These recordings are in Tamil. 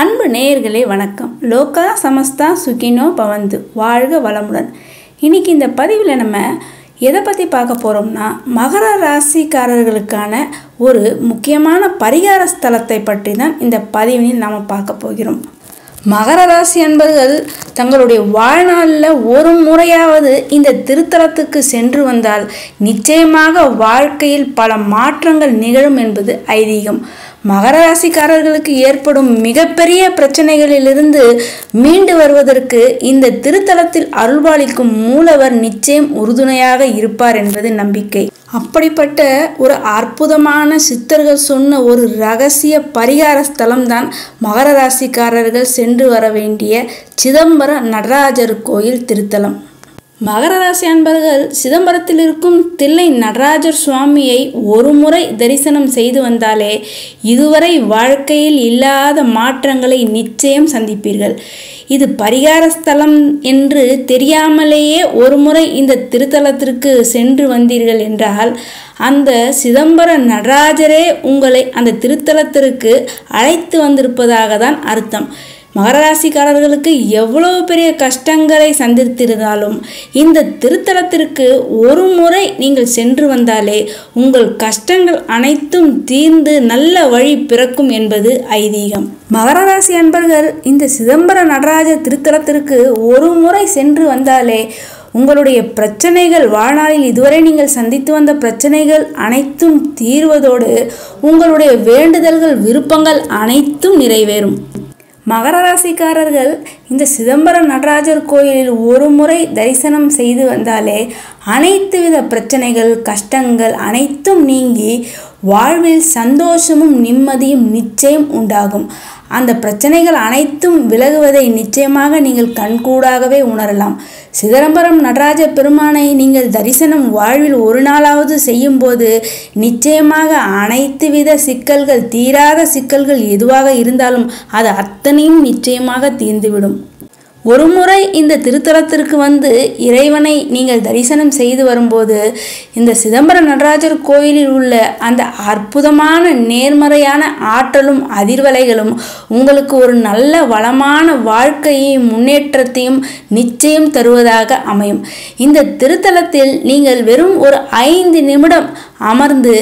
அன்பு நேயர்களே வணக்கம். லோகா சமஸ்தா சுகினோ பவந்து. வாழ்க வளமுடன். இன்னைக்கு இந்த பதிவில் நம்ம எதை பற்றி பார்க்க போகிறோம்னா மகர ராசிக்காரர்களுக்கான ஒரு முக்கியமான பரிகார ஸ்தலத்தை பற்றி தான் இந்த பதிவினில் நாம் பார்க்க போகிறோம். மகர ராசி அன்பர்கள் தங்களுடைய வாழ்நாளில் ஒரு முறையாவது இந்த திருத்தலத்துக்கு சென்று வந்தால் நிச்சயமாக வாழ்க்கையில் பல மாற்றங்கள் நிகழும் என்பது ஐதீகம். மகர ராசிக்காரர்களுக்கு ஏற்படும் மிகப்பெரிய பிரச்சனைகளிலிருந்து மீண்டு வருவதற்கு இந்த திருத்தலத்தில் அருள்பாலிக்கும் மூலவர் நிச்சயம் உறுதுணையாக இருப்பார் என்பது நம்பிக்கை. அப்படிப்பட்ட ஒரு அற்புதமான சித்தர்கள் சொன்ன ஒரு ரகசிய பரிகார ஸ்தலம்தான் மகர ராசிக்காரர்கள் சென்று வர வேண்டிய சிதம்பர நடராஜர் கோயில் திருத்தலம். மகர ராசி அன்பர்கள் சிதம்பரத்தில் இருக்கும் தில்லை நடராஜர் சுவாமியை ஒரு முறை தரிசனம் செய்து வந்தாலே இதுவரை வாழ்க்கையில் இல்லாத மாற்றங்களை நிச்சயம் சந்திப்பீர்கள். இது பரிகார ஸ்தலம் என்று தெரியாமலேயே ஒரு முறை இந்த திருத்தலத்திற்கு சென்று வந்தீர்கள் என்றால் அந்த சிதம்பர நடராஜரே உங்களை அந்த திருத்தலத்திற்கு அழைத்து வந்திருப்பதாக தான் அர்த்தம். மகரராசிக்காரர்களுக்கு எவ்வளவு பெரிய கஷ்டங்களை சந்தித்திருந்தாலும் இந்த திருத்தலத்திற்கு ஒரு முறை நீங்கள் சென்று வந்தாலே உங்கள் கஷ்டங்கள் அனைத்தும் தீர்ந்து நல்ல வழி பிறக்கும் என்பது ஐதீகம். மகர ராசி அன்பர்கள் இந்த சிதம்பர நடராஜ திருத்தலத்திற்கு ஒரு முறை சென்று வந்தாலே உங்களுடைய பிரச்சனைகள் வாழ்நாளில் இதுவரை நீங்கள் சந்தித்து வந்த பிரச்சனைகள் அனைத்தும் தீர்வதோடு உங்களுடைய வேண்டுதல்கள் விருப்பங்கள் அனைத்தும் நிறைவேறும். மகர ராசிக்காரர்கள் இந்த சிதம்பரம் நடராஜர் கோயிலில் ஒரு முறை தரிசனம் செய்து வந்தாலே அனைத்து வித பிரச்சனைகள் கஷ்டங்கள் அனைத்தும் நீங்கி வாழ்வில் சந்தோஷமும் நிம்மதியும் நிச்சயம் உண்டாகும். அந்த பிரச்சனைகள் அனைத்தும் விலகுவதை நிச்சயமாக நீங்கள் கண்கூடாகவே உணரலாம். சிதம்பரம் நடராஜ பெருமானை நீங்கள் தரிசனம் வாழ்வில் ஒரு நாளாவது செய்யும்போது நிச்சயமாக அனைத்து வித சிக்கல்கள் தீராத சிக்கல்கள் எதுவாக இருந்தாலும் அது அத்தனையும் நிச்சயமாக தீர்ந்துவிடும். ஒரு முறை இந்த திருத்தலத்திற்கு வந்து இறைவனை நீங்கள் தரிசனம் செய்து வரும்போது இந்த சிதம்பர நடராஜர் கோயிலில் உள்ள அந்த அற்புதமான நேர்மறையான ஆற்றலும் அதிர்வலைகளும் உங்களுக்கு ஒரு நல்ல வளமான வாழ்க்கையையும் முன்னேற்றத்தையும் நிச்சயம் தருவதாக அமையும். இந்த திருத்தலத்தில் நீங்கள் வெறும் ஒரு ஐந்து நிமிடம் அமர்ந்து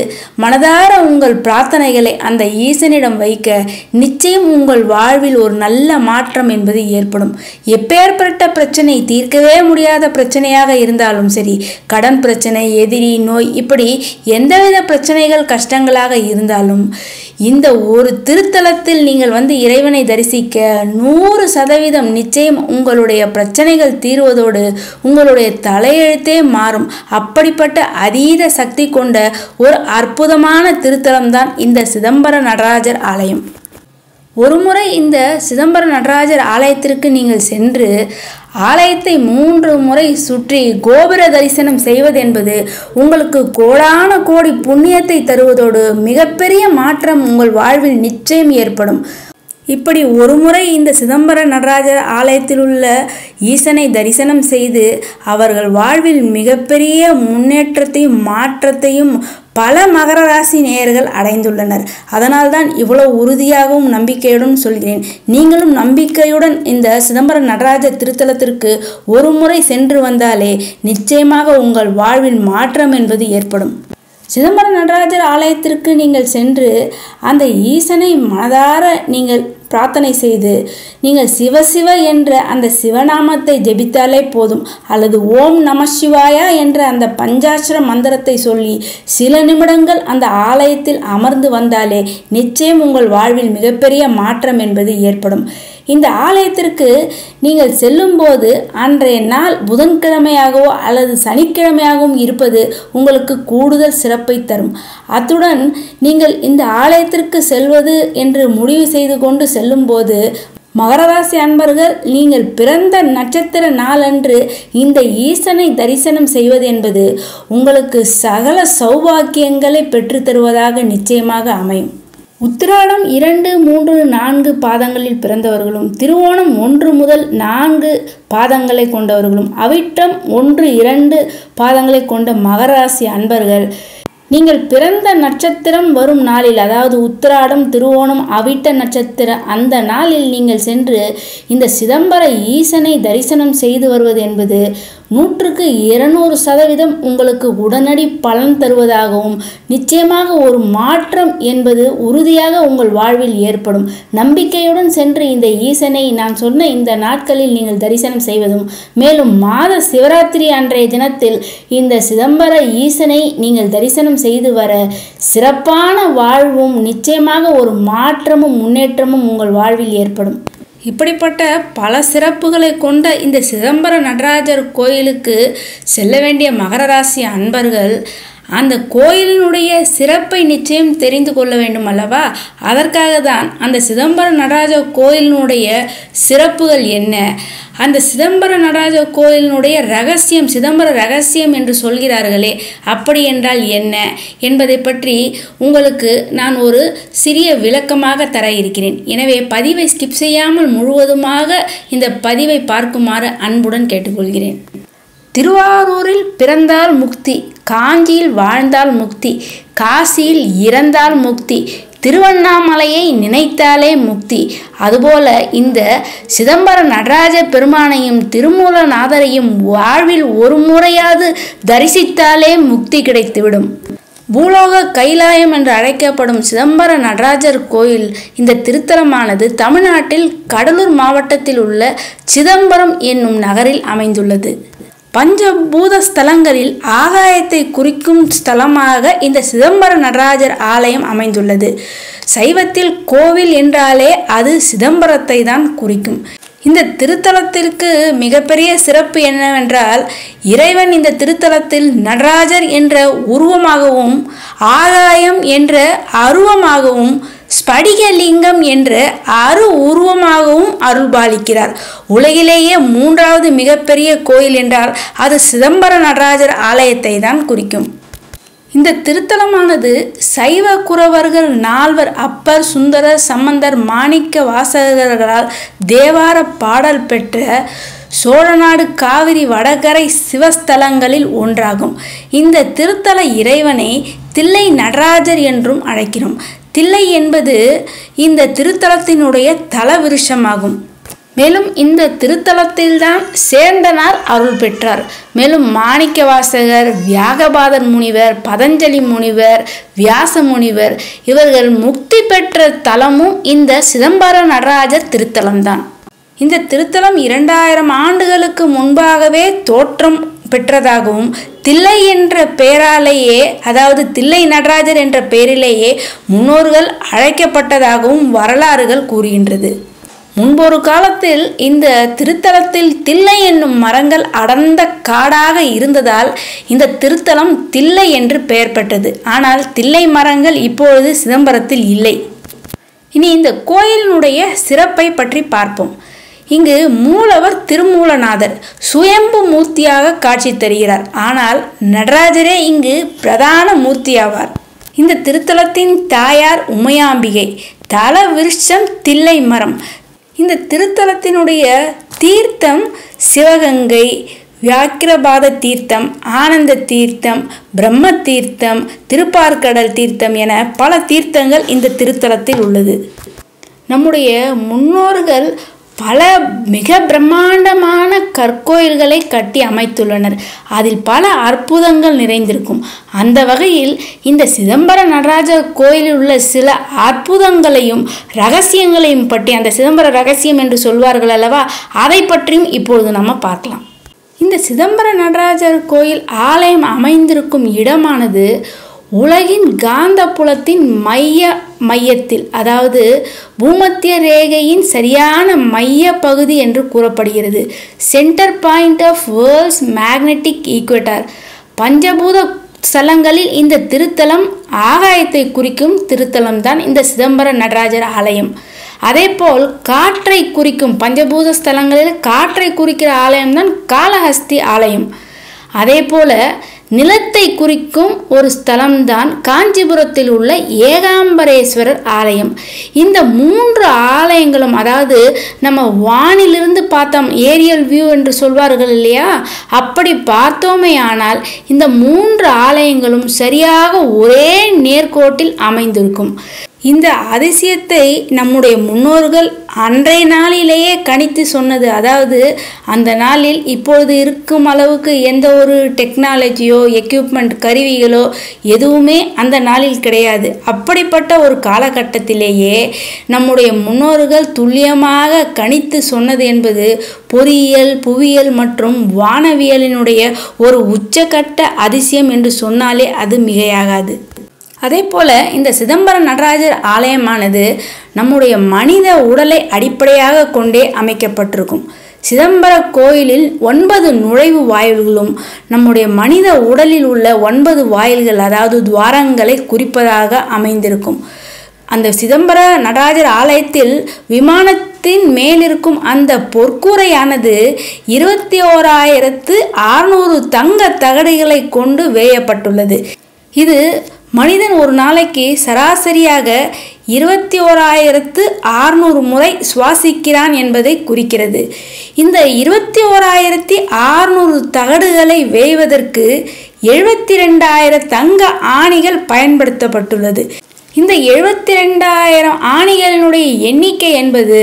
மனதார உங்கள் பிரார்த்தனைகளை அந்த ஈசனிடம் வைக்க நிச்சயம் உங்கள் வாழ்வில் ஒரு நல்ல மாற்றம் என்பது ஏற்படும். எப்பேற்பட்ட பிரச்சனை தீர்க்கவே முடியாத பிரச்சனையாக இருந்தாலும் சரி கடன் பிரச்சனை எதிரி நோய் இப்படி எந்தவித பிரச்சனைகள் கஷ்டங்களாக இருந்தாலும் இந்த ஒரு திருத்தலத்தில் நீங்கள் வந்து இறைவனை தரிசிக்க நூறு சதவீதம் நிச்சயம் உங்களுடைய பிரச்சனைகள் தீர்வதோடு உங்களுடைய தலையெழுத்தே மாறும். அப்படிப்பட்ட அதீத சக்தி கொண்ட ஒரு அற்புதமான திருத்தலம்தான் இந்த சிதம்பர நடராஜர் ஆலயம். ஒருமுறை இந்த சிதம்பர நடராஜர் ஆலயத்திற்கு நீங்கள் சென்று ஆலயத்தை மூன்று முறை சுற்றி கோபுர தரிசனம் செய்வது என்பது உங்களுக்கு கோடான கோடி புண்ணியத்தை தருவதோடு மிகப்பெரிய மாற்றம் உங்கள் வாழ்வில் நிச்சயம் ஏற்படும். இப்படி ஒரு முறை இந்த சிதம்பர நடராஜர் ஆலயத்தில் உள்ள ஈசனை தரிசனம் செய்து அவர்கள் வாழ்வில் மிகப்பெரிய முன்னேற்றத்தையும் மாற்றத்தையும் பல மகர ராசி நேயர்கள் அடைந்துள்ளனர். அதனால்தான் இவ்வளவு உறுதியாகவும் நம்பிக்கையுடன் சொல்கிறேன். நீங்களும் நம்பிக்கையுடன் இந்த சிதம்பரம் நடராஜ திருத்தலத்திற்கு ஒரு முறை சென்று வந்தாலே நிச்சயமாக உங்கள் வாழ்வில் மாற்றம் என்பது ஏற்படும். சிதம்பரம் நடராஜர் ஆலயத்திற்கு நீங்கள் சென்று அந்த ஈசனை மனதார நீங்கள் பிரார்த்தனை செய்து நீங்கள் சிவசிவ என்ற அந்த சிவநாமத்தை ஜெபித்தாலே போதும். அல்லது ஓம் நம சிவாயா என்ற அந்த பஞ்சாட்சர மந்திரத்தை சொல்லி சில நிமிடங்கள் அந்த ஆலயத்தில் அமர்ந்து வந்தாலே நிச்சயம் உங்கள் வாழ்வில் மிகப்பெரிய மாற்றம் என்பது ஏற்படும். இந்த ஆலயத்திற்கு நீங்கள் செல்லும்போது அன்றைய நாள் புதன்கிழமையாகவோ அல்லது சனிக்கிழமையாகவும் இருப்பது உங்களுக்கு கூடுதல் சிறப்பை தரும். அத்துடன் நீங்கள் இந்த ஆலயத்திற்கு செல்வது என்று முடிவு செய்து கொண்டு செல்லும்போது மகரராசி அன்பர்கள் நீங்கள் பிறந்த நட்சத்திர நாளன்று இந்த ஈசனை தரிசனம் செய்வது என்பது உங்களுக்கு சகல சௌபாக்கியங்களை பெற்றுத்தருவதாக நிச்சயமாக அமையும். உத்திராடம் இரண்டு மூன்று நான்கு பாதங்களில் பிறந்தவர்களும் திருவோணம் ஒன்று முதல் நான்கு பாதங்களை கொண்டவர்களும் அவிட்டம் ஒன்று இரண்டு பாதங்களை கொண்ட மகராசி அன்பர்கள். நீங்கள் பிறந்த நட்சத்திரம் வரும் நாளில் அதாவது உத்திராடம் திருவோணம் அவிட்ட நட்சத்திர அந்த நாளில் நீங்கள் சென்று இந்த சிதம்பர ஈசனை தரிசனம் செய்து வருவது என்பது நூற்றுக்கு இருநூறு சதவீதம் உங்களுக்கு உடனடி பலன் தருவதாகவும் நிச்சயமாக ஒரு மாற்றம் என்பது உறுதியாக உங்கள் வாழ்வில் ஏற்படும். நம்பிக்கையுடன் சென்று இந்த ஈசனை நான் சொன்ன இந்த நாட்களில் நீங்கள் தரிசனம் செய்வதும் மேலும் மாத சிவராத்திரி அன்றைய தினத்தில் இந்த சிதம்பர ஈசனை நீங்கள் தரிசனம் செய்து வர சிறப்பான வாழ்வும் நிச்சயமாக ஒரு மாற்றமும் முன்னேற்றமும் உங்கள் வாழ்வில் ஏற்படும். இப்படிப்பட்ட பல சிறப்புகளை கொண்ட இந்த சிதம்பர நடராஜர் கோயிலுக்கு செல்ல வேண்டிய மகர ராசி அன்பர்கள் அந்த கோயிலினுடைய சிறப்பை நிச்சயம் தெரிந்து கொள்ள வேண்டும் அல்லவா? அதற்காக தான் அந்த சிதம்பர நடராஜர் கோயிலினுடைய சிறப்புகள் என்ன? அந்த சிதம்பர நடராஜ கோயிலினுடைய ரகசியம் சிதம்பர ரகசியம் என்று சொல்கிறார்களே அப்படி என்றால் என்ன? என்பதை பற்றி உங்களுக்கு நான் ஒரு சிறிய விளக்கமாக தர இருக்கிறேன். எனவே பதிவை ஸ்கிப் செய்யாமல் முழுவதுமாக இந்த பதிவை பார்க்குமாறு அன்புடன் கேட்டுக்கொள்கிறேன். திருவாரூரில் பிறந்தால் முக்தி காஞ்சியில் வாழ்ந்தால் முக்தி காசியில் இறந்தால் முக்தி திருவண்ணாமலையை நினைத்தாலே முக்தி. அதுபோல இந்த சிதம்பர நடராஜ பெருமானையும் திருமூலநாதரையும் வாழ்வில் ஒரு முறையாவது தரிசித்தாலே முக்தி கிடைத்துவிடும். பூலோக கைலாயம் என்று அழைக்கப்படும் சிதம்பர நடராஜர் கோயில் இந்த திருத்தலமானது தமிழ்நாட்டில் கடலூர் மாவட்டத்தில் உள்ள சிதம்பரம் என்னும் நகரில் அமைந்துள்ளது. பஞ்சபூத ஸ்தலங்களில் ஆகாயத்தை குறிக்கும் ஸ்தலமாக இந்த சிதம்பர நடராஜர் ஆலயம் அமைந்துள்ளது. சைவத்தில் கோவில் என்றாலே அது சிதம்பரத்தை தான் குறிக்கும். இந்த திருத்தலத்திற்கு மிகப்பெரிய சிறப்பு என்னவென்றால் இறைவன் இந்த திருத்தலத்தில் நடராஜர் என்ற உருவமாகவும் ஆகாயம் என்ற அருவமாகவும் ஸ்படிகலிங்கம் என்று அரு உருவமாகவும் அருள்பாலிக்கிறார். உலகிலேயே மூன்றாவது மிகப்பெரிய கோயில் என்றால் அது சிதம்பர நடராஜர் ஆலயத்தை தான் குறிக்கும். இந்த திருத்தலமானது சைவ குறவர்கள் நால்வர் அப்பர் சுந்தரர் சம்பந்தர் மாணிக்க வாசகர்களால் தேவார பாடல் பெற்ற சோழநாடு காவிரி வடகரை சிவஸ்தலங்களில் ஒன்றாகும். இந்த திருத்தல இறைவனை தில்லை நடராஜர் என்றும் அழைக்கிறோம். தில்லை என்பது இந்த திருத்தலத்தினுடைய தலவிருஷமாகும். மேலும் இந்த திருத்தலத்தில்தான் சேர்ந்தனார் அருள் பெற்றார். மேலும் மாணிக்க வாசகர் வியாகபாதர் முனிவர் பதஞ்சலி முனிவர் வியாச முனிவர் இவர்கள் முக்தி பெற்ற தலமும் இந்த சிதம்பர நடராஜர் திருத்தலம்தான். இந்த திருத்தலம் இரண்டாயிரம் ஆண்டுகளுக்கு முன்பாகவே தோற்றம் பெற்றதாகவும் தில்லை என்ற பெயராலேயே அதாவது தில்லை நடராஜர் என்ற பெயரிலேயே முன்னோர்கள் அழைக்கப்பட்டதாகவும் வரலாறுகள் கூறுகின்றது. முன்பொரு காலத்தில் இந்த திருத்தலத்தில் தில்லை என்னும் மரங்கள் அடர்ந்த காடாக இருந்ததால் இந்த திருத்தலம் தில்லை என்று பெயர் பெற்றது. ஆனால் தில்லை மரங்கள் இப்பொழுது சிதம்பரத்தில் இல்லை. இனி இந்த கோயிலினுடைய சிறப்பை பற்றி பார்ப்போம். இங்கு மூலவர் திருமூலநாதர் சுயம்பு மூர்த்தியாக காட்சி தருகிறார். ஆனால் நடராஜரே இங்கு பிரதான மூர்த்தியாவார். இந்த திருத்தலத்தின் தாயார் உமையாம்பிகை தல விருட்சம் தில்லை மரம். இந்த திருத்தலத்தினுடைய தீர்த்தம் சிவகங்கை வியாக்கிரபாத தீர்த்தம் ஆனந்த தீர்த்தம் பிரம்ம தீர்த்தம் திருப்பார்கடல் தீர்த்தம் என பல தீர்த்தங்கள் இந்த திருத்தலத்தில் உள்ளது. நம்முடைய முன்னோர்கள் பல மிக பிரம்மாண்டமான கற்கோயில்களை கட்டி அமைத்துள்ளனர். அதில் பல அற்புதங்கள் நிறைந்திருக்கும். அந்த வகையில் இந்த சிதம்பர நடராஜர் கோயிலில் உள்ள சில அற்புதங்களையும் ரகசியங்களையும் பற்றி அந்த சிதம்பர ரகசியம் என்று சொல்வார்கள் அல்லவா? அதை பற்றியும் இப்பொழுது நம்ம பார்க்கலாம். இந்த சிதம்பர நடராஜர் கோயில் ஆலயம் அமைந்திருக்கும் இடமானது உலகின் காந்த புலத்தின் மைய மையத்தில் அதாவது பூமத்திய ரேகையின் சரியான மைய பகுதி என்று கூறப்படுகிறது. Centre point of world's magnetic equator பஞ்சபூத ஸ்தலங்களில் இந்த திருத்தலம் ஆகாயத்தை குறிக்கும் திருத்தலம் தான் இந்த சிதம்பர நடராஜர் ஆலயம். அதேபோல் காற்றை குறிக்கும் பஞ்சபூத ஸ்தலங்களில் காற்றை குறிக்கிற ஆலயம்தான் காளஹஸ்தி ஆலயம். அதே போல நிலத்தை குறிக்கும் ஒரு ஸ்தலம்தான் காஞ்சிபுரத்தில் உள்ள ஏகாம்பரேஸ்வரர் ஆலயம். இந்த மூன்று ஆலயங்களும் அதாவது நம்ம வானிலிருந்து பார்த்தோம் ஏரியல் வியூ என்று சொல்வார்கள் இல்லையா? அப்படி பார்த்தோமே ஆனால் இந்த மூன்று ஆலயங்களும் சரியாக ஒரே நேர்கோட்டில் அமைந்திருக்கும். இந்த அதிசயத்தை நம்முடைய முன்னோர்கள் அன்றைய நாளிலேயே கணித்து சொன்னது. அதாவது அந்த நாளில் இப்பொழுது இருக்கும் அளவுக்கு எந்த ஒரு டெக்னாலஜியோ எக்யூப்மெண்ட் கருவிகளோ எதுவுமே அந்த நாளில் கிடையாது. அப்படிப்பட்ட ஒரு காலகட்டத்திலேயே நம்முடைய முன்னோர்கள் துல்லியமாக கணித்து சொன்னது என்பது பொறியியல் புவியியல் மற்றும் வானவியலினுடைய ஒரு உச்சக்கட்ட அதிசயம் என்று சொன்னாலே அது மிகையாகாது. அதே போல் இந்த சிதம்பரம் நடராஜர் ஆலயமானது நம்முடைய மனித உடலை அடிப்படையாக கொண்டே அமைக்கப்பட்டிருக்கும். சிதம்பர கோயிலில் ஒன்பது நுழைவு வாயில்களும் நம்முடைய மனித உடலில் உள்ள ஒன்பது வாயில்கள் அதாவது துவாரங்களை குறிப்பதாக அமைந்திருக்கும். அந்த சிதம்பர நடராஜர் ஆலயத்தில் விமானத்தின் மேலிருக்கும் அந்த பொற்கூரையானது இருபத்தி ஓராயிரத்து அறுநூறு தங்க தகடுகளை கொண்டு வேயப்பட்டுள்ளது. இது மனிதன் ஒரு நாளைக்கு சராசரியாக இருபத்தி ஓராயிரத்து ஆறுநூறு முறை சுவாசிக்கிறான் என்பதை குறிக்கிறது. இந்த இருபத்தி ஓராயிரத்தி ஆறுநூறு தகடுகளை வேய்வதற்கு எழுபத்தி ரெண்டாயிரம் தங்க ஆணிகள் பயன்படுத்தப்பட்டுள்ளது. இந்த எழுபத்தி ரெண்டாயிரம் ஆணிகளினுடைய எண்ணிக்கை என்பது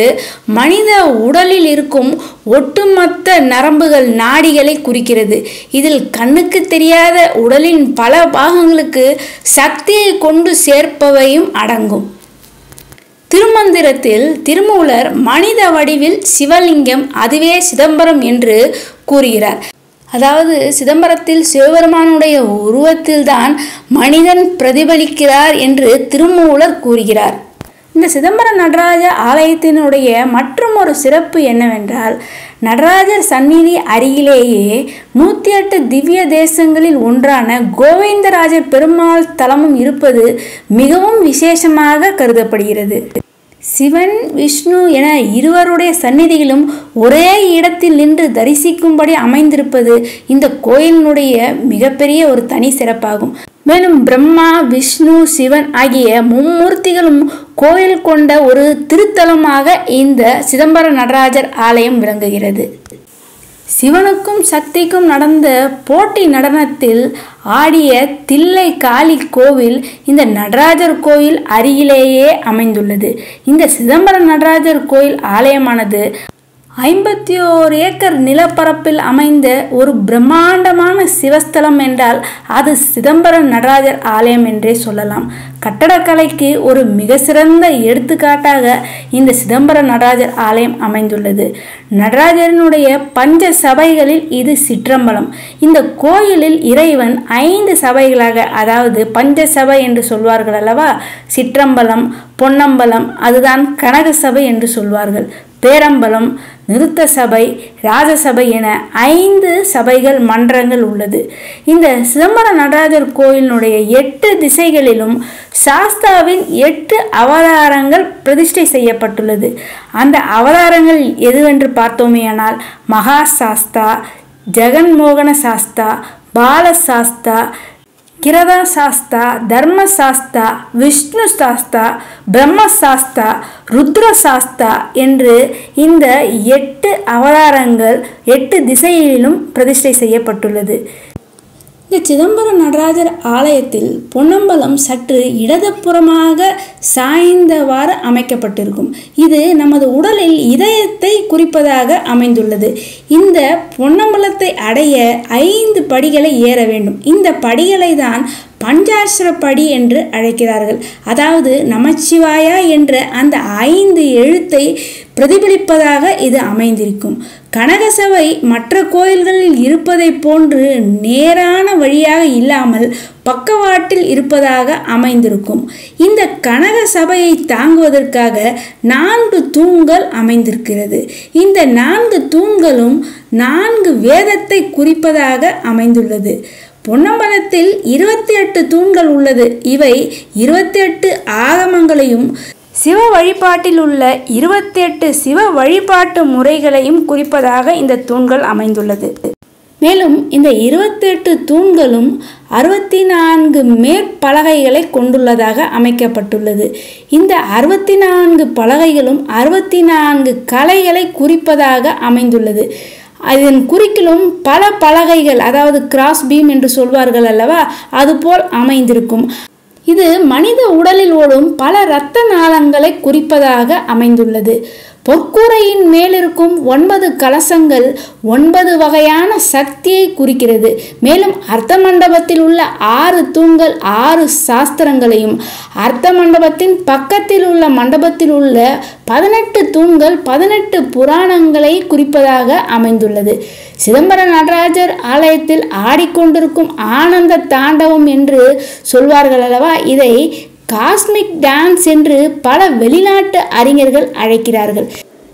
மனித உடலில் இருக்கும் ஒட்டுமொத்த நரம்புகள் நாடிகளை குறிக்கிறது. இதில் கண்ணுக்கு தெரியாத உடலின் பல பாகங்களுக்கு சக்தியை கொண்டு சேர்ப்பவையும் அடங்கும். திருமந்திரத்தில் திருமூலர் மனித வடிவில் சிவலிங்கம் அதுவே சிதம்பரம் என்று கூறுகிறார். அதாவது சிதம்பரத்தில் சிவபெருமானுடைய உருவத்தில்தான் மனிதன் பிரதிபலிக்கிறார் என்று திருமூலர் கூறுகிறார். இந்த சிதம்பரம் நடராஜ ஆலயத்தினுடைய மற்றும் ஒரு சிறப்பு என்னவென்றால் நடராஜர் சந்நிதி அருகிலேயே நூற்றி எட்டு திவ்ய தேசங்களில் ஒன்றான கோவிந்தராஜர் பெருமாள் தலமும் இருப்பது மிகவும் விசேஷமாக கருதப்படுகிறது. சிவன் விஷ்ணு என இருவருடைய சந்நிதிகளும் ஒரே இடத்தில் நின்று தரிசிக்கும்படி அமைந்திருப்பது இந்த கோயிலினுடைய மிகப்பெரிய ஒரு தனி சிறப்பாகும். மேலும் பிரம்மா விஷ்ணு சிவன் ஆகிய மும்மூர்த்திகளும் கோயில் கொண்ட ஒரு திருத்தலமாக இந்த சிதம்பர நடராஜர் ஆலயம் விளங்குகிறது. சிவனுக்கும் சக்திக்கும் நடந்த போட்டி நடனத்தில் ஆடிய தில்லை காளி கோவில் இந்த நடராஜர் கோயில் அருகிலேயே அமைந்துள்ளது. இந்த சிதம்பரம் நடராஜர் கோயில் ஆலயமானது ஐம்பத்தி ஓர் ஏக்கர் நிலப்பரப்பில் அமைந்த ஒரு பிரம்மாண்டமான சிவஸ்தலம் என்றால் அது சிதம்பரம் நடராஜர் ஆலயம் என்றே சொல்லலாம். கட்டடக்கலைக்கு ஒரு மிக சிறந்த எடுத்துக்காட்டாக இந்த சிதம்பரம் நடராஜர் ஆலயம் அமைந்துள்ளது. நடராஜரினுடைய பஞ்ச சபைகளில் இது சிற்றம்பலம். இந்த கோயிலில் இறைவன் ஐந்து சபைகளாக அதாவது பஞ்ச சபை என்று சொல்வார்கள் அல்லவா? சிற்றம்பலம் பொன்னம்பலம் அதுதான் கனக சபை என்று சொல்வார்கள். பேரம்பலம் நிறுத்த சபை ராஜசபை என ஐந்து சபைகள் மன்றங்கள் உள்ளது. இந்த சிதம்பர நடராஜர் கோயிலினுடைய எட்டு திசைகளிலும் சாஸ்தாவின் எட்டு அவதாரங்கள் பிரதிஷ்டை செய்யப்பட்டுள்ளது. அந்த அவதாரங்கள் எதுவென்று பார்த்தோமேயானால் மகா சாஸ்தா ஜெகன்மோகன சாஸ்தா பால சாஸ்தா கிரதா சாஸ்தா தர்ம சாஸ்தா விஷ்ணு சாஸ்தா பிரம்ம சாஸ்தா ருத்ர சாஸ்தா என்று இந்த எட்டு அவதாரங்கள் எட்டு திசையிலும் பிரதிஷ்டை செய்யப்பட்டுள்ளது. இந்த சிதம்பரம் நடராஜர் ஆலயத்தில் பொன்னம்பலம் சற்று இடதுபுறமாக சாய்ந்தவாறு அமைக்கப்பட்டிருக்கும். இது நமது உடலில் இதயத்தை குறிப்பதாக அமைந்துள்ளது. இந்த பொன்னம்பலத்தை அடைய ஐந்து படிகளை ஏற வேண்டும். இந்த படிகளை தான் பஞ்சாட்சரப்படி என்று அழைக்கிறார்கள். அதாவது நமச்சிவாயா என்ற அந்த ஐந்து எழுத்தை பிரதிபலிப்பதாக இது அமைந்திருக்கும். கனகசபை மற்ற கோயில்களில் இருப்பதைப் போன்று நேரான வழியாக இல்லாமல் பக்கவாட்டில் இருப்பதாக அமைந்திருக்கும். இந்த கனக சபையை தாங்குவதற்காக நான்கு தூண்கள் அமைந்திருக்கிறது. இந்த நான்கு தூண்களும் நான்கு வேதத்தை குறிப்பதாக அமைந்துள்ளது. பொன்னம்பலத்தில் இருபத்தி எட்டு தூண்கள் உள்ளது. இவை இருபத்தி எட்டு ஆகமங்களையும் சிவ வழிபாட்டில் உள்ள இருபத்தி எட்டு சிவ வழிபாட்டு முறைகளையும் குறிப்பதாக இந்த தூண்கள் அமைந்துள்ளது. மேலும் இந்த இருபத்தெட்டு தூண்களும் அறுபத்தி நான்கு மேற்பலகைகளை கொண்டுள்ளதாக அமைக்கப்பட்டுள்ளது. இந்த அறுபத்தி நான்கு பலகைகளும் அறுபத்தி நான்கு கலைகளை குறிப்பதாக அமைந்துள்ளது. அதன் குறிக்கிலும் பல பலகைகள் அதாவது கிராஸ் பீம் என்று சொல்வார்கள் அல்லவா அதுபோல் அமைந்திருக்கும். இது மனித உடலில் ஓடும் பல இரத்த நாளங்களை குறிப்பதாக அமைந்துள்ளது. பொற்கூரையின் மேலிருக்கும் ஒன்பது கலசங்கள் ஒன்பது வகையான சக்தியை குறிக்கிறது. மேலும் அர்த்த மண்டபத்தில் உள்ள ஆறு தூண்கள் ஆறு சாஸ்திரங்களையும் அர்த்த மண்டபத்தின் பக்கத்தில் உள்ள மண்டபத்தில் உள்ள பதினெட்டு தூண்கள் பதினெட்டு புராணங்களை குறிப்பதாக அமைந்துள்ளது. சிதம்பர நடராஜர் ஆலயத்தில் ஆடிக்கொண்டிருக்கும் ஆனந்த தாண்டவம் என்று சொல்வார்கள் அல்லவா? இதை காஸ்மிக் டான்ஸ் என்று பல வெளிநாட்டு அறிஞர்கள் அழைக்கிறார்கள்.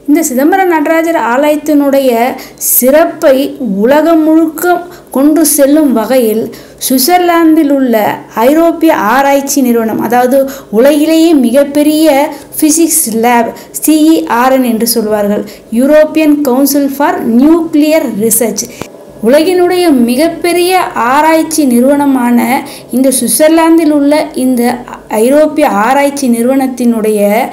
இந்த சிதம்பர நடராஜர் ஆலயத்தினுடைய சிறப்பை உலகம் முழுக்க கொண்டு செல்லும் வகையில் சுவிட்சர்லாந்தில் உள்ள ஐரோப்பிய ஆராய்ச்சி நிறுவனம் அதாவது உலகிலேயே மிகப்பெரிய ஃபிசிக்ஸ் லேப் சிஇஆர்என் என்று சொல்வார்கள். European council for nuclear research உலகினுடைய மிகப்பெரிய ஆராய்ச்சி நிறுவனமான இந்த சுவிட்சர்லாந்தில் உள்ள இந்த ஐரோப்பிய ஆராய்ச்சி நிறுவனத்தினுடைய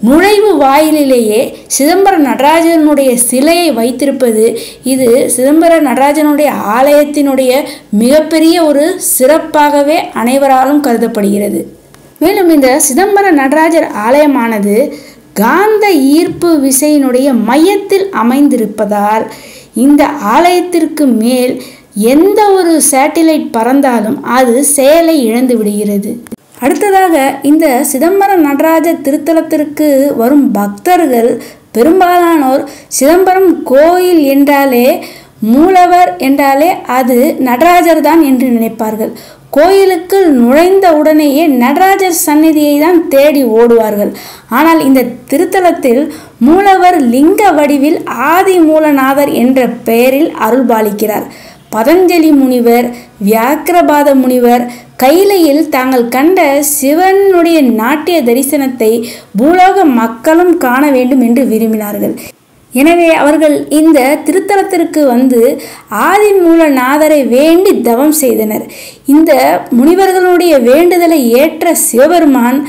நுழைவு வாயிலிலேயே சிதம்பர நடராஜனுடைய சிலையை வைத்திருப்பது இது சிதம்பர நடராஜனுடைய ஆலயத்தினுடைய மிகப்பெரிய ஒரு சிறப்பாகவே அனைவராலும் கருதப்படுகிறது. மேலும் இந்த சிதம்பர நடராஜர் ஆலயமானது காந்த ஈர்ப்பு விசையினுடைய மையத்தில் அமைந்திருப்பதால் இந்த ஆலயத்திற்கு மேல் எந்த ஒரு சேட்டிலைட் பறந்தாலும் அது செயலை இழந்து விடுகிறது. அடுத்ததாக இந்த சிதம்பரம் நடராஜர் திருத்தலத்திற்கு வரும் பக்தர்கள் பெரும்பாலானோர் சிதம்பரம் கோயில் என்றாலே மூலவர் என்றாலே அது நடராஜர் தான் என்று நினைப்பார்கள். கோயிலுக்குள் நுழைந்த உடனேயே நடராஜர் சந்நிதியை தான் தேடி ஓடுவார்கள். ஆனால் இந்த திருத்தலத்தில் மூலவர் லிங்க வடிவில் ஆதி மூலநாதர் என்ற பெயரில் அருள்பாலிக்கிறார். பதஞ்சலி முனிவர் வியாக்கிரபாத முனிவர் கைலையில் தாங்கள் கண்ட சிவனுடைய நாட்டிய தரிசனத்தை பூலோக மக்களும் காண வேண்டும் என்று விரும்பினார்கள். எனவே அவர்கள் இந்த திருத்தலத்திற்கு வந்து ஆதிமூலநாதரை வேண்டி தவம் செய்தனர். இந்த முனிவர்களுடைய வேண்டுதலை ஏற்ற சிவபெருமான்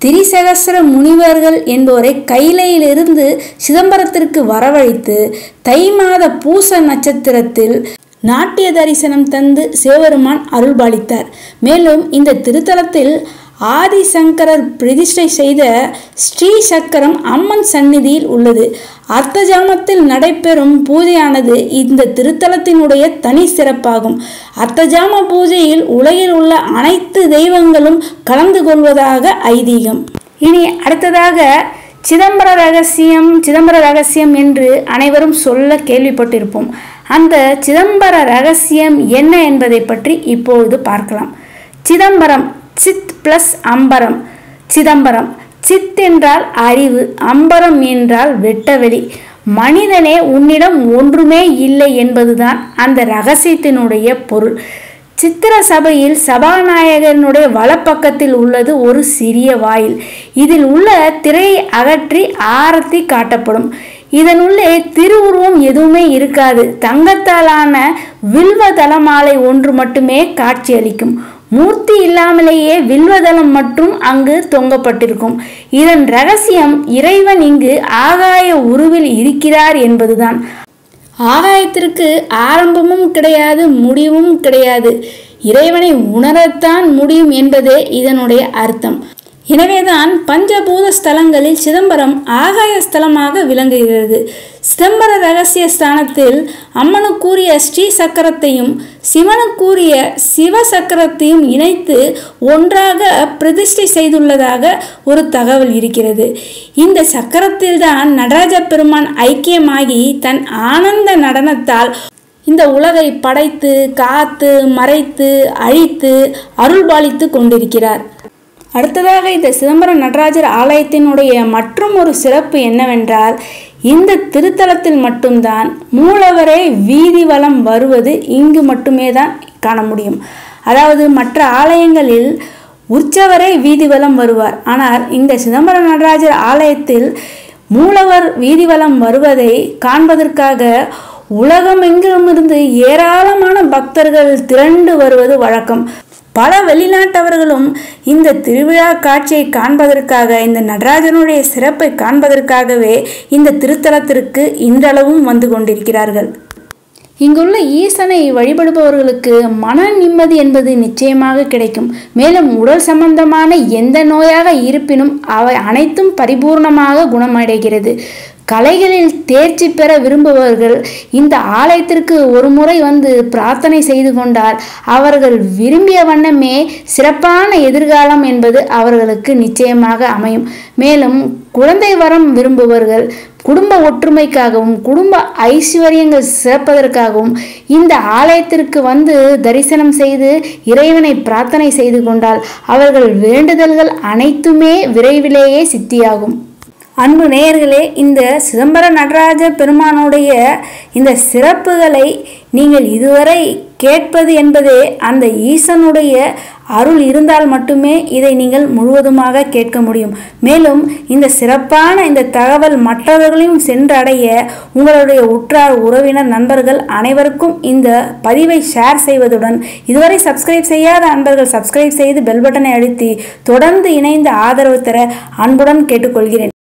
திரிசகசர முனிவர்கள் என்பவரை கைலையிலிருந்து சிதம்பரத்திற்கு வரவழைத்து தை மாத பூச நட்சத்திரத்தில் நாட்டிய தரிசனம் தந்து சிவபெருமான் அருள்பாலித்தார். மேலும் இந்த திருத்தலத்தில் ஆதிசங்கரர் பிரதிஷ்டை செய்த ஸ்ரீ சக்கரம் அம்மன் சந்நிதியில் உள்ளது. அர்த்தஜாமத்தில் நடைபெறும் பூஜையானது இந்த திருத்தலத்தினுடைய தனி சிறப்பாகும். அர்த்தஜாம பூஜையில் உலகில் உள்ள அனைத்து தெய்வங்களும் கலந்து கொள்வதாக ஐதீகம். இனி அடுத்ததாக சிதம்பர ரகசியம் சிதம்பர ரகசியம் என்று அனைவரும் சொல்ல கேள்விப்பட்டிருப்போம். அந்த சிதம்பர ரகசியம் என்ன என்பதை பற்றி இப்பொழுது பார்க்கலாம். சிதம்பரம் சித் பிளஸ் அம்பரம். சிதம்பரம். சித் என்றால் அறிவு அம்பரம் என்றால் வெட்டவெளி. மனிதனே உன்னிடம் ஒன்றுமே இல்லை என்பதுதான் அந்த ரகசியத்தினுடைய பொருள். சித்திர சபையில் சபாநாயகனுடைய வலப்பக்கத்தில் உள்ளது ஒரு சிறிய வாயில். இதில் உள்ள திரையை அகற்றி ஆரத்தி காட்டப்படும். இதனுள்ளே திருவுருவம் எதுவுமே இருக்காது. தங்கத்தாலான வில்வ தலமாலை ஒன்று மட்டுமே காட்சியளிக்கும். மூர்த்தி இல்லாமலேயே வில்வதளம் மற்றும் அங்கு தொங்கப்பட்டிருக்கும். இதன் ரகசியம் இறைவன் இங்கு ஆகாய உருவில் இருக்கிறார் என்பதுதான். ஆகாயத்திற்கு ஆரம்பமும் கிடையாது முடிவும் கிடையாது. இறைவனை உணரத்தான் முடியும் என்பதே இதனுடைய அர்த்தம். எனவேதான் பஞ்சபூத ஸ்தலங்களில் சிதம்பரம் ஆகாய ஸ்தலமாக விளங்குகிறது. சிதம்பர ரகசிய ஸ்தானத்தில் அம்மனுக்குரிய ஸ்ரீ சக்கரத்தையும் சிவனுக்குரிய சிவ சக்கரத்தையும் இணைத்து ஒன்றாக பிரதிஷ்டை செய்துள்ளதாக ஒரு தகவல் இருக்கிறது. இந்த சக்கரத்தில்தான் நடராஜ பெருமான் ஐக்கியமாகி தன் ஆனந்த நடனத்தால் இந்த உலகை படைத்து காத்து மறைத்து அழித்து அருள்பாலித்து கொண்டிருக்கிறார். அடுத்ததாக இந்த சிதம்பரம் நடராஜர் ஆலயத்தினுடைய மற்றும் ஒரு சிறப்பு என்னவென்றால் இந்த திருத்தலத்தில் மட்டும்தான் மூலவரே வீதி வலம் வருவது இங்கு மட்டுமே தான் காண முடியும். அதாவது மற்ற ஆலயங்களில் உற்சவரே வீதி வலம் வருவார். ஆனால் இந்த சிதம்பரம் நடராஜர் ஆலயத்தில் மூலவர் வீதி வலம் வருவதை காண்பதற்காக உலகம் இருந்து ஏராளமான பக்தர்கள் திரண்டு வருவது வழக்கம். பல வெளிநாட்டவர்களும் இந்த திருவிழா காட்சியை காண்பதற்காக இந்த நடராஜனுடைய சிறப்பை காண்பதற்காகவே இந்த திருத்தலத்திற்கு இன்றளவும் வந்து கொண்டிருக்கிறார்கள். இங்குள்ள ஈசனை வழிபடுபவர்களுக்கு மன நிம்மதி என்பது நிச்சயமாக கிடைக்கும். மேலும் உடல் சம்பந்தமான எந்த நோயாக இருப்பினும் அவை அனைத்தும் பரிபூர்ணமாக குணமடைகிறது. கலைகளில் தேர்ச்சி பெற விரும்புபவர்கள் இந்த ஆலயத்திற்கு ஒரு முறை வந்து பிரார்த்தனை செய்து கொண்டால் அவர்கள் விரும்பிய வண்ணமே சிறப்பான எதிர்காலம் என்பது அவர்களுக்கு நிச்சயமாக அமையும். மேலும் குழந்தை வரம் விரும்புபவர்கள் குடும்ப ஒற்றுமைக்காகவும் குடும்ப ஐஸ்வர்யங்கள் சிறப்பதற்காகவும் இந்த ஆலயத்திற்கு வந்து தரிசனம் செய்து இறைவனை பிரார்த்தனை செய்து கொண்டால் அவர்கள் வேண்டுதல்கள் அனைத்துமே விரைவிலேயே சித்தியாகும். அன்பு நேயர்களே இந்த சிதம்பர நடராஜ பெருமானுடைய இந்த சிறப்புகளை நீங்கள் இதுவரை கேட்பது என்பதே அந்த ஈசனுடைய அருள் இருந்தால் மட்டுமே இதை நீங்கள் முழுவதுமாக கேட்க முடியும். மேலும் இந்த சிறப்பான இந்த தகவல் மற்றவர்களையும் சென்றடைய உங்களுடைய உற்றார் உறவினர் நண்பர்கள் அனைவருக்கும் இந்த பதிவை ஷேர் செய்வதுடன் இதுவரை சப்ஸ்கிரைப் செய்யாத அன்பர்கள் சப்ஸ்கிரைப் செய்து பெல் பட்டனை அழுத்தி தொடர்ந்து இணைந்து ஆதரவு தர அன்புடன் கேட்டுக்கொள்கிறேன்.